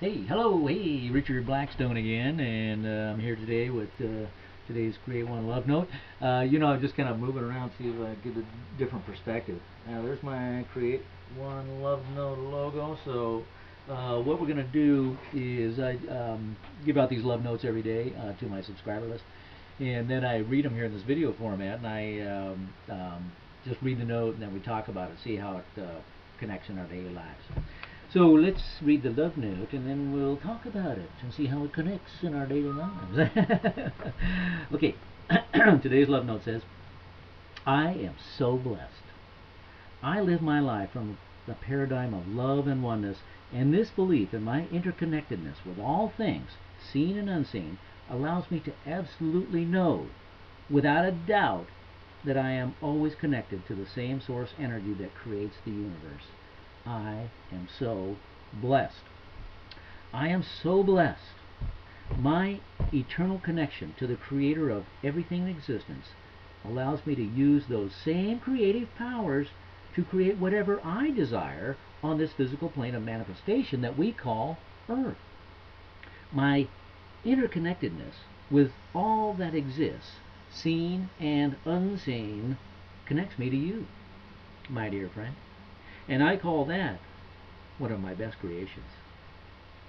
Hey, hello, hey, Richard Blackstone again, and uh, I'm here today with uh, today's Create One Love Note. Uh, you know, I'm just kind of moving around, see if I get a different perspective. Now, there's my Create One Love Note logo. So, uh, what we're going to do is I um, give out these love notes every day uh, to my subscriber list, and then I read them here in this video format, and I um, um, just read the note, and then we talk about it, see how it uh, connects in our daily lives. So let's read the love note and then we'll talk about it and see how it connects in our daily lives. okay, today's love note says, I am so blessed. I live my life from the paradigm of love and oneness, and this belief in my interconnectedness with all things, seen and unseen, allows me to absolutely know, without a doubt, that I am always connected to the same source energy that creates the universe. I am so blessed. I am so blessed. My eternal connection to the creator of everything in existence allows me to use those same creative powers to create whatever I desire on this physical plane of manifestation that we call Earth. My interconnectedness with all that exists, seen and unseen, connects me to you, my dear friend. And I call that one of my best creations.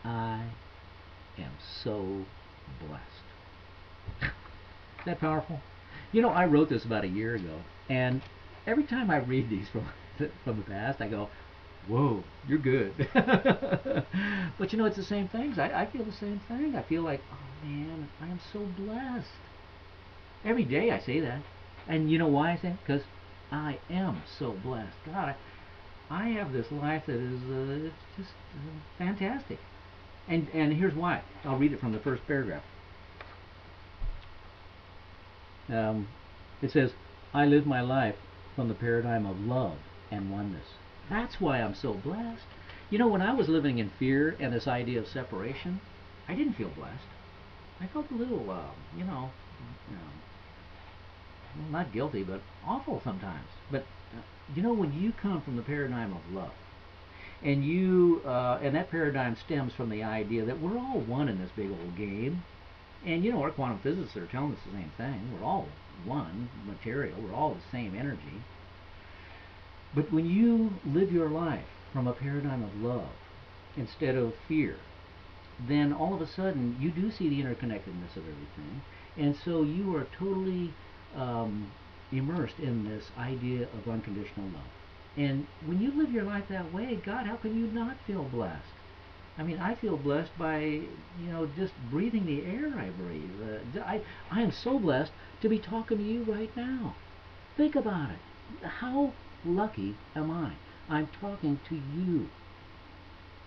I am so blessed. That powerful? You know, I wrote this about a year ago, and every time I read these from from the past, I go, "Whoa, you're good." but you know, it's the same things. I, I feel the same thing. I feel like, oh man, I am so blessed. Every day I say that, and you know why I say? Because I am so blessed. God, I have this life that is uh, just uh, fantastic. And and here's why. I'll read it from the first paragraph. Um, it says, "I live my life from the paradigm of love and oneness. That's why I'm so blessed. You know, when I was living in fear and this idea of separation, I didn't feel blessed. I felt a little, uh, you know, you know well, not guilty, but awful sometimes. But you know, when you come from the paradigm of love, and you uh, and that paradigm stems from the idea that we're all one in this big old game, and you know, our quantum physicists are telling us the same thing. We're all one material. We're all the same energy. But when you live your life from a paradigm of love instead of fear, then all of a sudden you do see the interconnectedness of everything, and so you are totally um, immersed in this idea of unconditional love. And when you live your life that way, God, how can you not feel blessed? I mean, I feel blessed by, you know, just breathing the air I breathe. Uh, I, I am so blessed to be talking to you right now. Think about it. How lucky am I? I'm talking to you.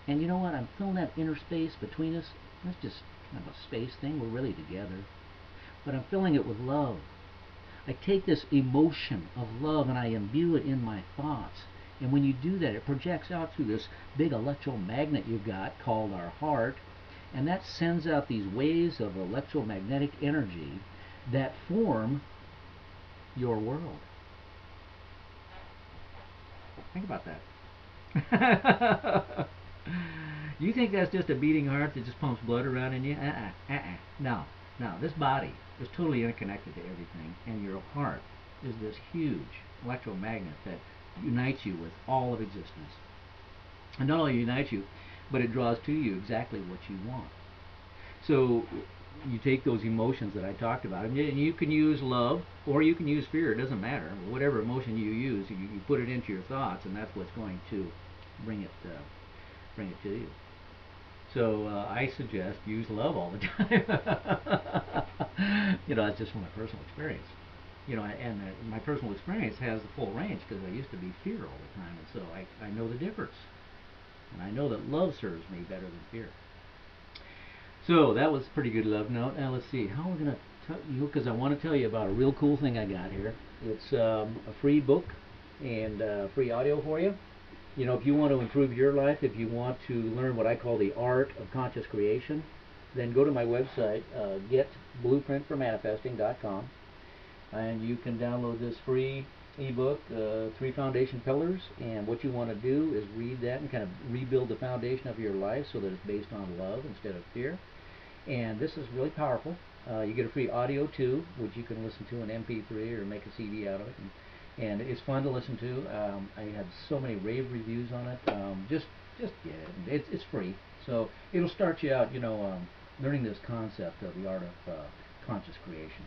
And you know what? I'm filling that inner space between us. That's just kind of a space thing. We're really together. But I'm filling it with love. I take this emotion of love and I imbue it in my thoughts. And when you do that, it projects out through this big electromagnet you've got called our heart. And that sends out these waves of electromagnetic energy that form your world. Think about that. you think that's just a beating heart that just pumps blood around in you? Uh-uh, uh-uh. No, no. This body is totally interconnected to everything, and your heart is this huge electromagnet that unites you with all of existence. And not only unites you, but it draws to you exactly what you want. So you take those emotions that I talked about, and you can use love or you can use fear. It doesn't matter. Whatever emotion you use, you, you put it into your thoughts, and that's what's going to bring it uh, bring it to you. So uh, I suggest use love all the time. you know, that's just from my personal experience. You know, and uh, my personal experience has the full range because I used to be fear all the time, and so I, I know the difference. And I know that love serves me better than fear. So that was a pretty good love note. Now let's see, how going to tell you, because I want to tell you about a real cool thing I got here. It's um, a free book and uh, free audio for you you know, if you want to improve your life, if you want to learn what I call the art of conscious creation, then go to my website, uh, getblueprintformanifesting.com, and you can download this free ebook, uh, Three Foundation Pillars, and what you want to do is read that and kind of rebuild the foundation of your life so that it's based on love instead of fear. And this is really powerful. Uh, you get a free audio too, which you can listen to in MP3 or make a CD out of it. And, and it's fun to listen to. Um, I had so many rave reviews on it. Um, just, just yeah, it's it's free, so it'll start you out, you know, um, learning this concept of the art of uh, conscious creation.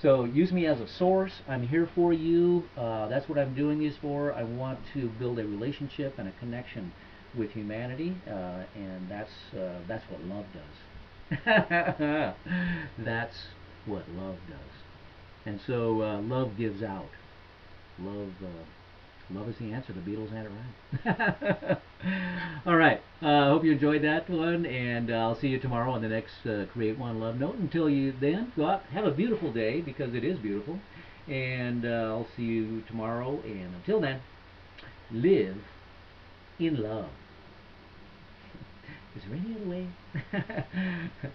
So use me as a source. I'm here for you. Uh, that's what I'm doing this for. I want to build a relationship and a connection with humanity, uh, and that's uh, that's what love does. that's what love does. And so uh, love gives out. Love uh, Love is the answer. The Beatles had it right. All right. I uh, hope you enjoyed that one, and uh, I'll see you tomorrow on the next uh, Create One Love Note. Until you then, go out, have a beautiful day because it is beautiful, and uh, I'll see you tomorrow. And until then, live in love. Is there any other way?